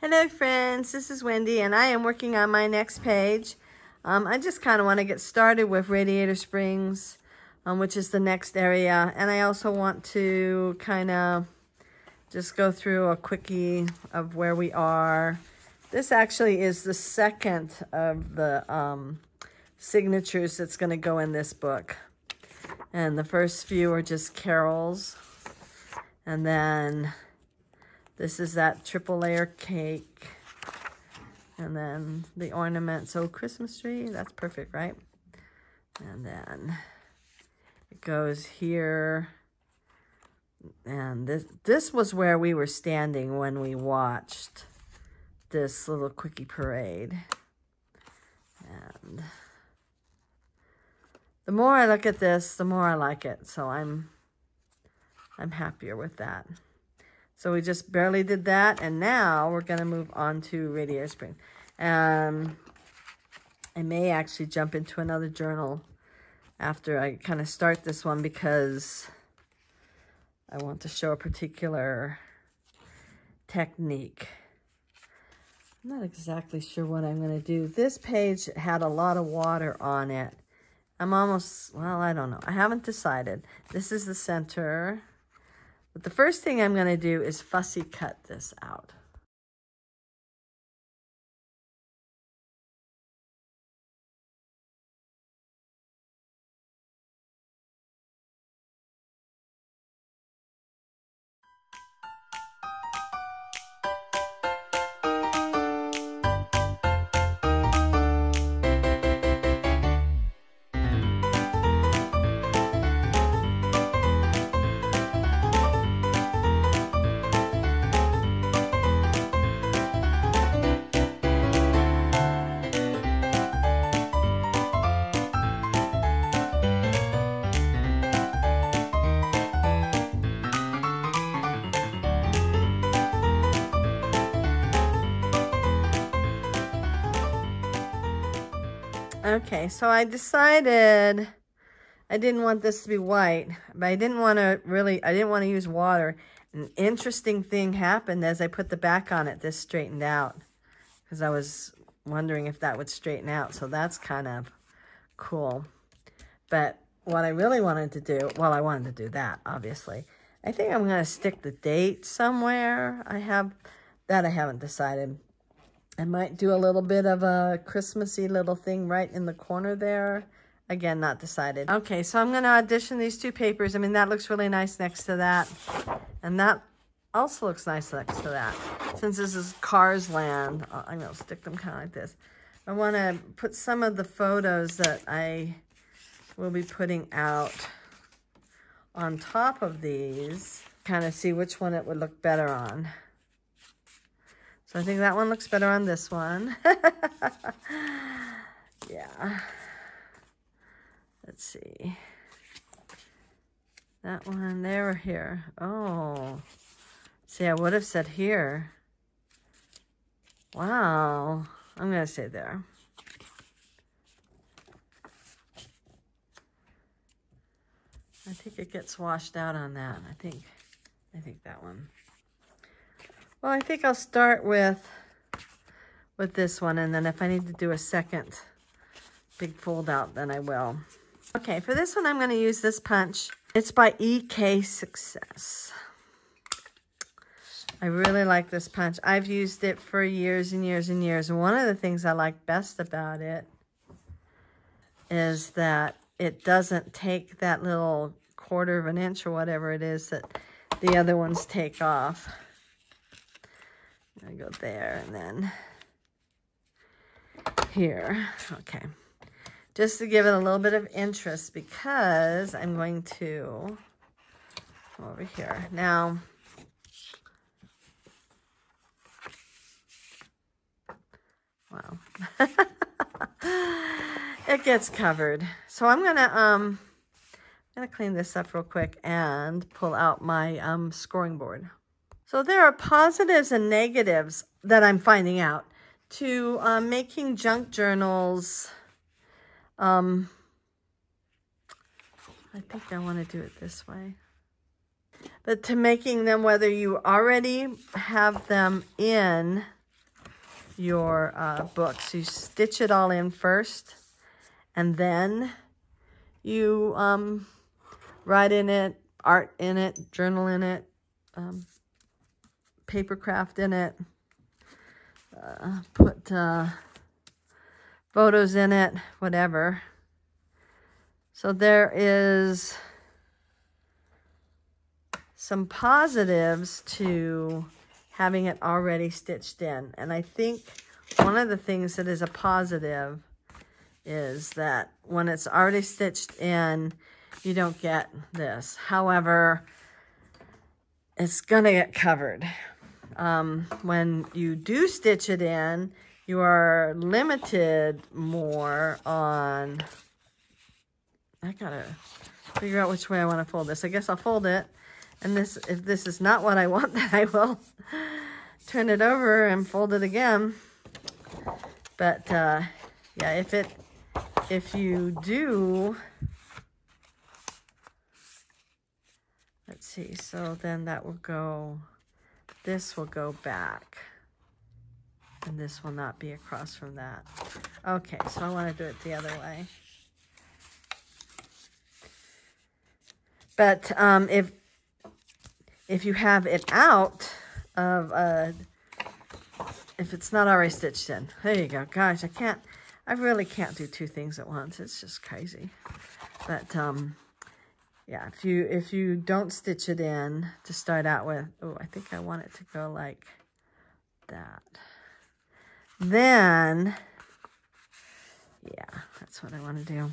Hello friends, this is Wendy and I am working on my next page. Um, I just kind of want to get started with Radiator Springs, um, which is the next area. And I also want to kind of just go through a quickie of where we are. This actually is the second of the um, signatures that's going to go in this book. And the first few are just carols. And then this is that triple layer cake. And then the ornaments. So Christmas tree, that's perfect, right? And then it goes here. And this this was where we were standing when we watched this little quickie parade. And the more I look at this, the more I like it. So I'm I'm happier with that. So we just barely did that. And now we're going to move on to Radiator Spring. Um, I may actually jump into another journal after I kind of start this one because I want to show a particular technique. I'm not exactly sure what I'm going to do. This page had a lot of water on it. I'm almost, well, I don't know. I haven't decided. This is the center. The first thing I'm going to do is fussy cut this out. Okay, so I decided I didn't want this to be white, but I didn't want to really, I didn't want to use water. An interesting thing happened as I put the back on it, this straightened out. Because I was wondering if that would straighten out, so that's kind of cool. But what I really wanted to do, well, I wanted to do that, obviously. I think I'm going to stick the date somewhere. I have, that I haven't decided. I might do a little bit of a Christmassy little thing right in the corner there. Again, not decided. Okay, so I'm going to audition these two papers. I mean, that looks really nice next to that. And that also looks nice next to that. Since this is Cars Land, uh, I'm going to stick them kind of like this. I want to put some of the photos that I will be putting out on top of these. Kind of see which one it would look better on. So I think that one looks better on this one. yeah. Let's see. That one there or here. Oh. See, I would have said here. Wow. I'm going to say there. I think it gets washed out on that. I think, I think that one. Well, I think I'll start with, with this one, and then if I need to do a second big fold out, then I will. Okay, for this one, I'm going to use this punch. It's by EK Success. I really like this punch. I've used it for years and years and years. And one of the things I like best about it is that it doesn't take that little quarter of an inch or whatever it is that the other ones take off. I go there and then here. Okay. Just to give it a little bit of interest because I'm going to over here. Now, wow. it gets covered. So I'm going to um I'm going to clean this up real quick and pull out my um scoring board. So there are positives and negatives that I'm finding out to um, making junk journals. Um, I think I want to do it this way. But to making them, whether you already have them in your uh, books. You stitch it all in first, and then you um, write in it, art in it, journal in it, um, paper craft in it, uh, put uh, photos in it, whatever. So there is some positives to having it already stitched in. And I think one of the things that is a positive is that when it's already stitched in, you don't get this. However, it's going to get covered. Um, when you do stitch it in, you are limited more on... I got to figure out which way I want to fold this. I guess I'll fold it and this, if this is not what I want, then I will turn it over and fold it again. But uh, yeah, if it, if you do, let's see, so then that will go, this will go back. And this will not be across from that. Okay, so I want to do it the other way. But um, if if you have it out of a, if it's not already stitched in. There you go. Gosh, I can't, I really can't do two things at once. It's just crazy. But, um, yeah, if you, if you don't stitch it in to start out with, oh, I think I want it to go like that. Then, yeah, that's what I want to do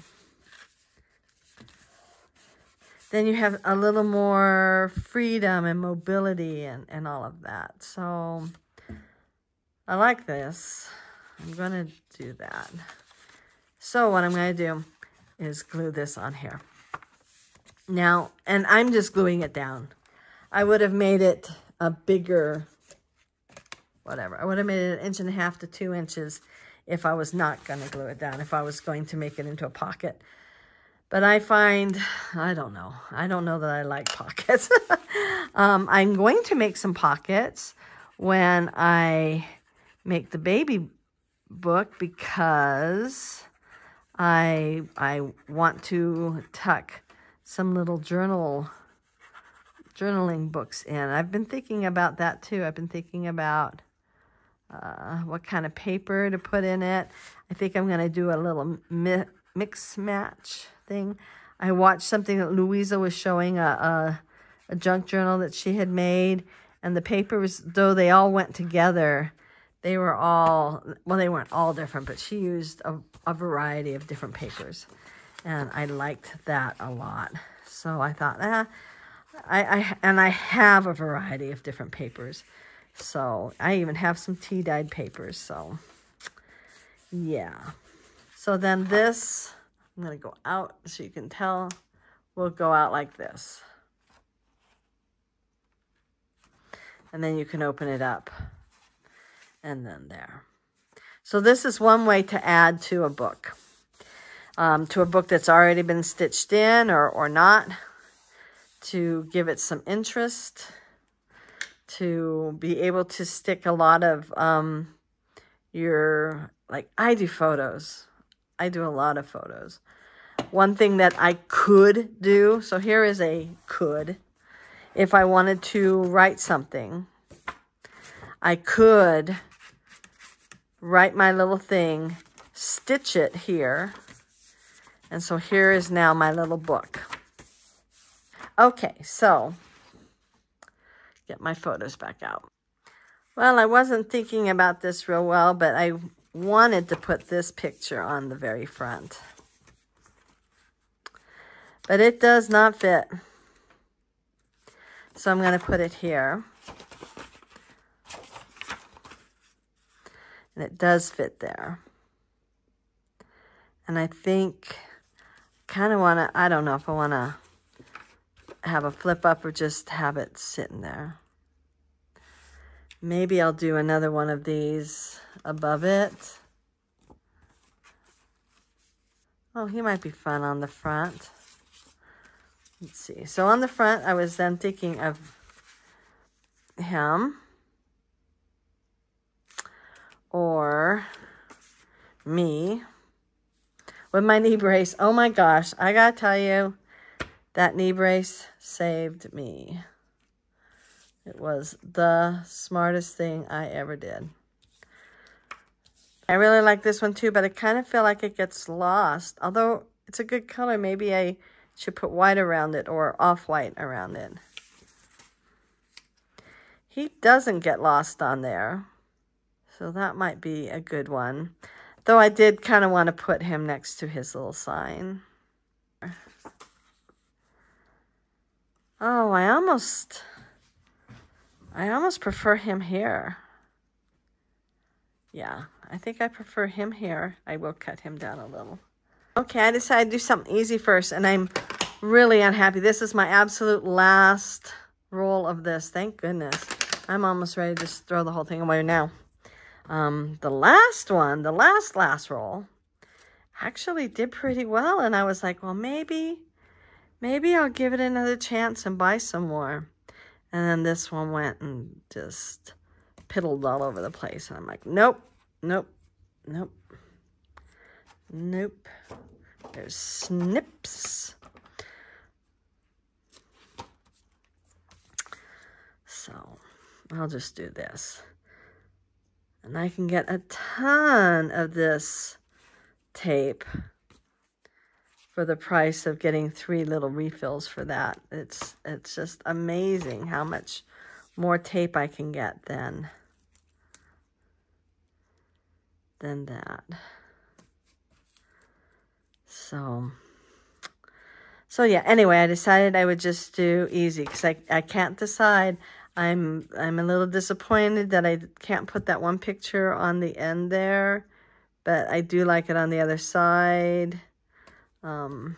then you have a little more freedom and mobility and, and all of that. So I like this. I'm going to do that. So what I'm going to do is glue this on here. Now, and I'm just gluing it down. I would have made it a bigger, whatever. I would have made it an inch and a half to two inches if I was not going to glue it down, if I was going to make it into a pocket. But I find, I don't know. I don't know that I like pockets. um, I'm going to make some pockets when I make the baby book because I, I want to tuck some little journal journaling books in. I've been thinking about that too. I've been thinking about uh, what kind of paper to put in it. I think I'm going to do a little mi mix match thing. I watched something that Louisa was showing, a, a, a junk journal that she had made, and the papers, though they all went together, they were all, well, they weren't all different, but she used a, a variety of different papers. And I liked that a lot. So I thought, ah, I, I, and I have a variety of different papers. So I even have some tea dyed papers. So yeah. So then this I'm going to go out so you can tell. We'll go out like this. And then you can open it up. And then there. So this is one way to add to a book. Um, to a book that's already been stitched in or, or not. To give it some interest. To be able to stick a lot of um, your, like I do photos I do a lot of photos. One thing that I could do, so here is a could. If I wanted to write something, I could write my little thing, stitch it here. And so here is now my little book. Okay, so get my photos back out. Well, I wasn't thinking about this real well, but I wanted to put this picture on the very front. But it does not fit. So I'm going to put it here. And it does fit there. And I think, kind of want to, I don't know if I want to have a flip up or just have it sitting there. Maybe I'll do another one of these above it. Oh, he might be fun on the front. Let's see. So on the front, I was then thinking of him. or me with my knee brace. Oh my gosh, I gotta tell you, that knee brace saved me. It was the smartest thing I ever did. I really like this one too, but I kind of feel like it gets lost. Although it's a good color, maybe I should put white around it or off-white around it. He doesn't get lost on there. So that might be a good one. Though I did kind of want to put him next to his little sign. Oh, I almost, I almost prefer him here. Yeah, I think I prefer him here. I will cut him down a little. Okay, I decided to do something easy first, and I'm really unhappy. This is my absolute last roll of this. Thank goodness. I'm almost ready to just throw the whole thing away now. Um, the last one, the last, last roll, actually did pretty well. And I was like, well, maybe, maybe I'll give it another chance and buy some more. And then this one went and just piddled all over the place. And I'm like, nope, nope, nope, nope. There's snips. So I'll just do this. And I can get a ton of this tape for the price of getting three little refills for that. It's it's just amazing how much more tape I can get than than that. So so yeah, anyway, I decided I would just do easy because I, I can't decide I'm I'm a little disappointed that I can't put that one picture on the end there, but I do like it on the other side. Um,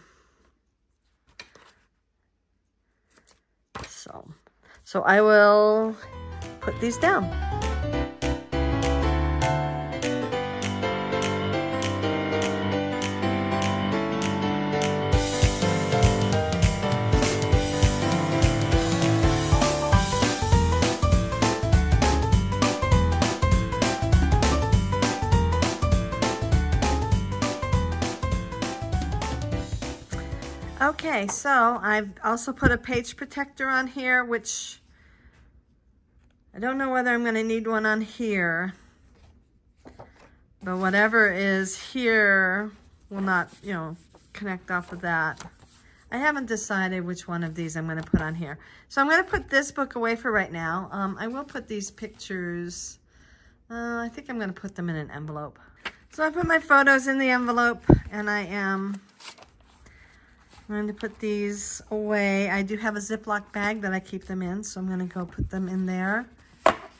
so, so I will put these down. Okay, so I've also put a page protector on here, which I don't know whether I'm going to need one on here. But whatever is here will not, you know, connect off of that. I haven't decided which one of these I'm going to put on here. So I'm going to put this book away for right now. Um, I will put these pictures, uh, I think I'm going to put them in an envelope. So I put my photos in the envelope and I am I'm going to put these away. I do have a Ziploc bag that I keep them in, so I'm going to go put them in there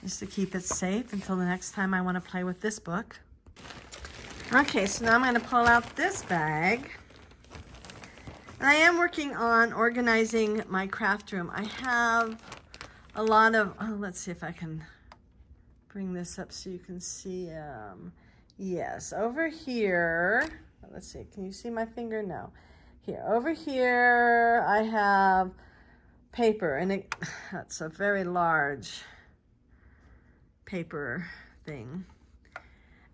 just to keep it safe until the next time I want to play with this book. Okay, so now I'm going to pull out this bag. And I am working on organizing my craft room. I have a lot of, oh, let's see if I can bring this up so you can see. Um, yes, over here, let's see, can you see my finger? No here. Over here, I have paper, and it, that's a very large paper thing.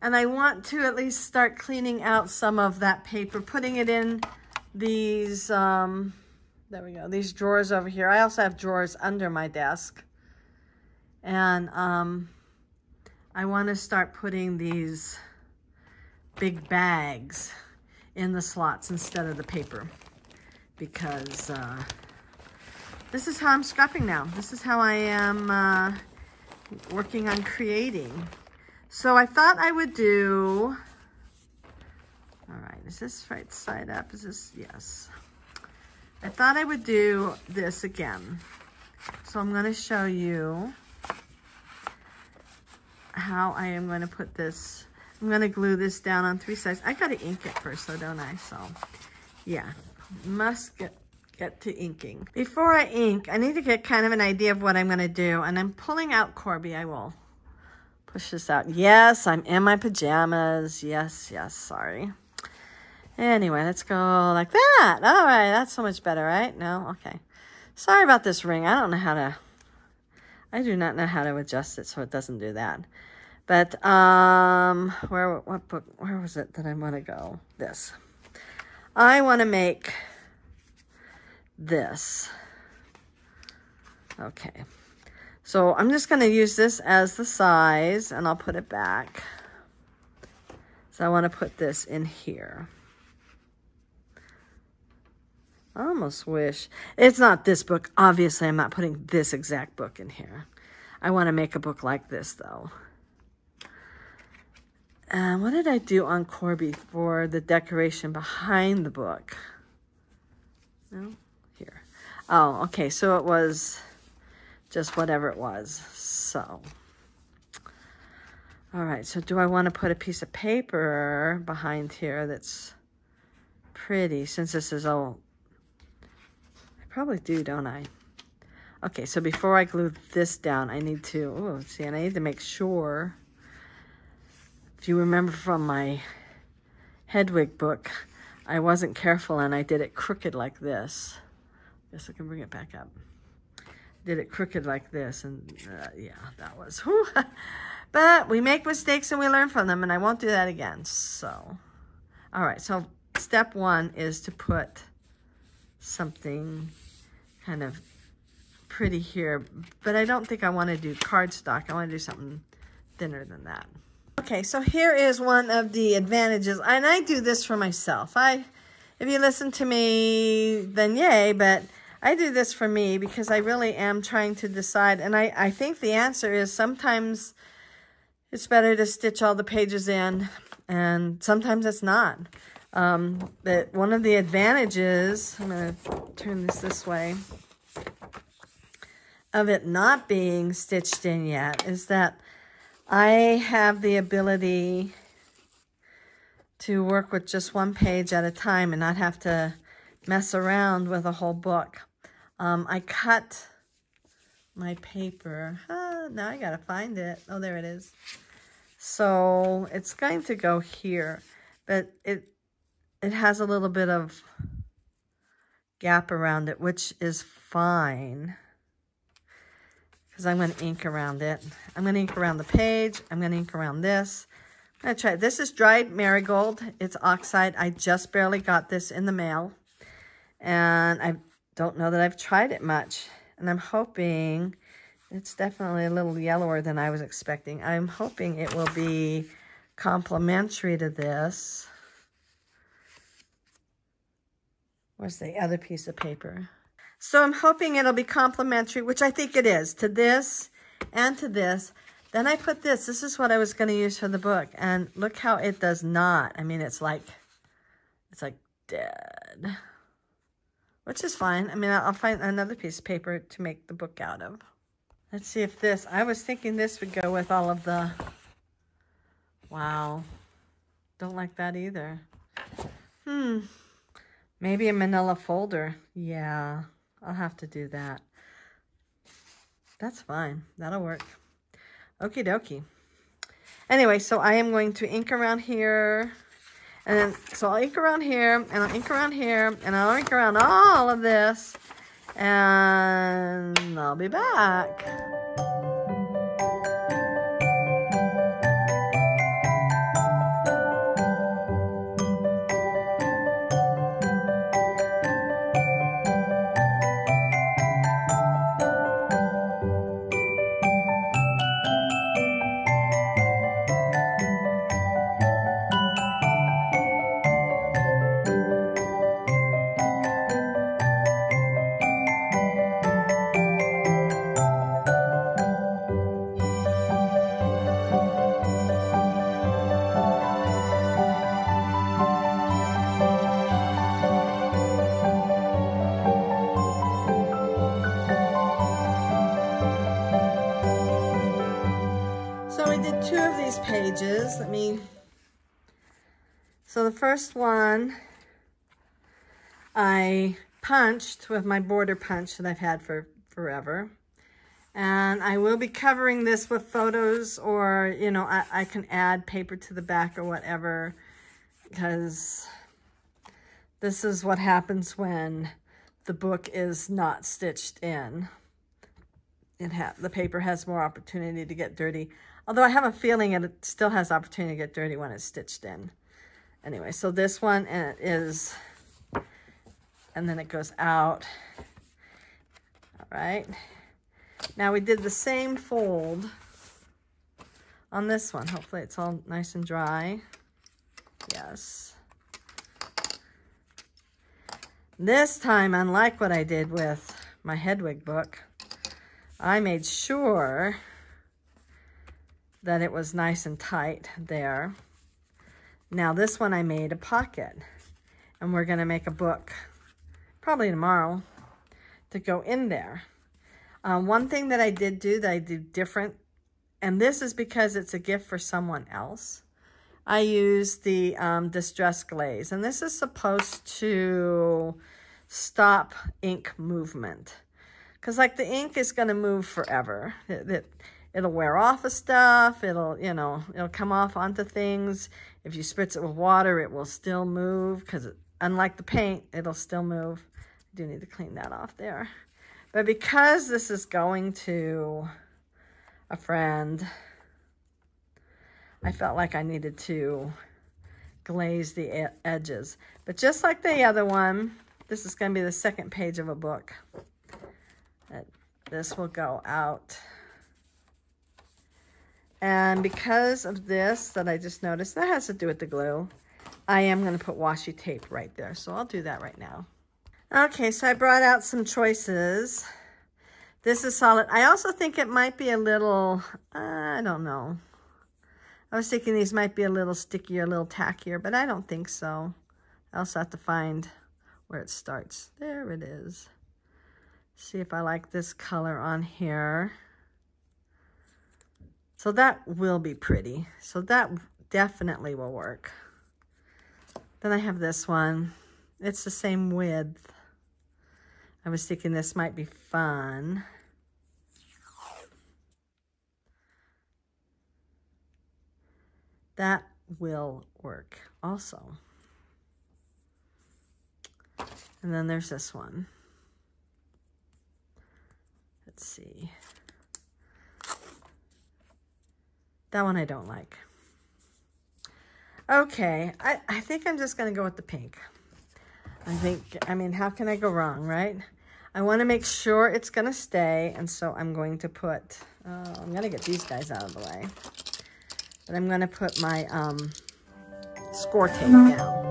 And I want to at least start cleaning out some of that paper, putting it in these, um, there we go, these drawers over here. I also have drawers under my desk. And um, I want to start putting these big bags in the slots instead of the paper because uh, this is how I'm scrapping now. This is how I am uh, working on creating. So I thought I would do, all right, is this right side up? Is this, yes. I thought I would do this again. So I'm gonna show you how I am gonna put this I'm going to glue this down on three sides. I got to ink it first though, don't I? So yeah, must get, get to inking. Before I ink, I need to get kind of an idea of what I'm going to do. And I'm pulling out Corby. I will push this out. Yes, I'm in my pajamas. Yes, yes, sorry. Anyway, let's go like that. All right, that's so much better, right? No? Okay. Sorry about this ring. I don't know how to, I do not know how to adjust it so it doesn't do that. But um, where what book? Where was it that I want to go? This. I want to make this. Okay. So I'm just going to use this as the size and I'll put it back. So I want to put this in here. I almost wish. It's not this book. Obviously, I'm not putting this exact book in here. I want to make a book like this, though. And what did I do on Corby for the decoration behind the book? No? Here. Oh, okay. So it was just whatever it was. So, all right. So do I want to put a piece of paper behind here that's pretty since this is all I probably do, don't I? Okay, so before I glue this down, I need to, oh, see, and I need to make sure, if you remember from my Hedwig book, I wasn't careful and I did it crooked like this. Guess I can bring it back up. Did it crooked like this, and uh, yeah, that was. But we make mistakes and we learn from them, and I won't do that again, so. All right, so step one is to put something kind of pretty here, but I don't think I want to do cardstock. I want to do something thinner than that. Okay, so here is one of the advantages, and I do this for myself. I, If you listen to me, then yay, but I do this for me because I really am trying to decide, and I, I think the answer is sometimes it's better to stitch all the pages in, and sometimes it's not. Um, but one of the advantages, I'm going to turn this this way, of it not being stitched in yet is that I have the ability to work with just one page at a time and not have to mess around with a whole book. Um, I cut my paper. Ah, now I got to find it. Oh, there it is. So it's going to go here, but it it has a little bit of gap around it, which is fine. Because I'm going to ink around it. I'm going to ink around the page. I'm going to ink around this. I'm going to try. This is dried marigold. It's oxide. I just barely got this in the mail. And I don't know that I've tried it much. And I'm hoping, it's definitely a little yellower than I was expecting. I'm hoping it will be complementary to this. Where's the other piece of paper? So I'm hoping it'll be complementary, which I think it is, to this and to this. Then I put this. This is what I was going to use for the book. And look how it does not. I mean, it's like, it's like dead. Which is fine. I mean, I'll find another piece of paper to make the book out of. Let's see if this, I was thinking this would go with all of the, wow. Don't like that either. Hmm. Maybe a manila folder. Yeah, I'll have to do that. That's fine. That'll work. Okie dokie. Anyway, so I am going to ink around here. And then, so I'll ink around here, and I'll ink around here, and I'll ink around all of this. And I'll be back. The first one I punched with my border punch that I've had for forever. And I will be covering this with photos or, you know, I, I can add paper to the back or whatever because this is what happens when the book is not stitched in. It the paper has more opportunity to get dirty. Although I have a feeling it still has opportunity to get dirty when it's stitched in. Anyway, so this one is, and then it goes out. All right. Now we did the same fold on this one. Hopefully it's all nice and dry. Yes. This time, unlike what I did with my Hedwig book, I made sure that it was nice and tight there. Now this one I made a pocket and we're gonna make a book probably tomorrow to go in there. Um, one thing that I did do that I did different, and this is because it's a gift for someone else, I used the um, Distress Glaze, and this is supposed to stop ink movement. Because like the ink is going to move forever. It, it, it'll wear off of stuff. It'll, you know, it'll come off onto things. If you spritz it with water, it will still move because unlike the paint, it'll still move. I do need to clean that off there. But because this is going to a friend, I felt like I needed to glaze the edges. But just like the other one, this is going to be the second page of a book. This will go out. And because of this that I just noticed, that has to do with the glue, I am going to put washi tape right there. So I'll do that right now. Okay, so I brought out some choices. This is solid. I also think it might be a little, uh, I don't know. I was thinking these might be a little stickier, a little tackier, but I don't think so. I also have to find where it starts. There it is. See if I like this color on here. So that will be pretty. So that definitely will work. Then I have this one. It's the same width. I was thinking this might be fun. That will work also. And then there's this one. Let's see. That one I don't like. Okay, I, I think I'm just going to go with the pink. I think, I mean, how can I go wrong, right? I want to make sure it's going to stay, and so I'm going to put, uh, I'm going to get these guys out of the way. But I'm going to put my um, score tape down.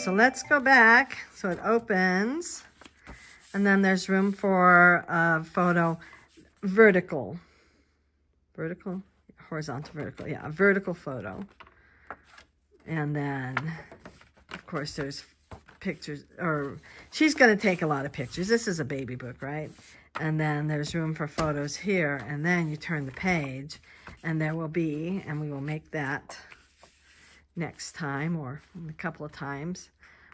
So let's go back. So it opens, and then there's room for a photo vertical. Vertical? Horizontal, vertical. Yeah, a vertical photo. And then, of course, there's pictures, or she's going to take a lot of pictures. This is a baby book, right? And then there's room for photos here, and then you turn the page, and there will be, and we will make that next time or a couple of times,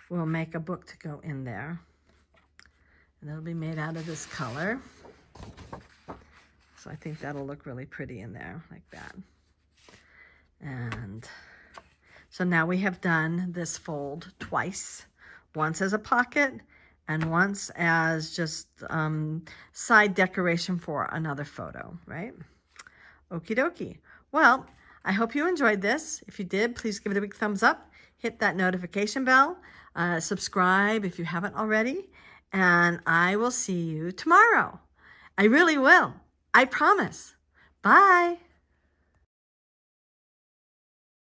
we'll make a book to go in there. And it'll be made out of this color. So I think that'll look really pretty in there like that. And so now we have done this fold twice, once as a pocket and once as just um, side decoration for another photo, right? Okie dokie. Well, I hope you enjoyed this. If you did, please give it a big thumbs up. Hit that notification bell. Uh, subscribe if you haven't already. And I will see you tomorrow. I really will. I promise. Bye.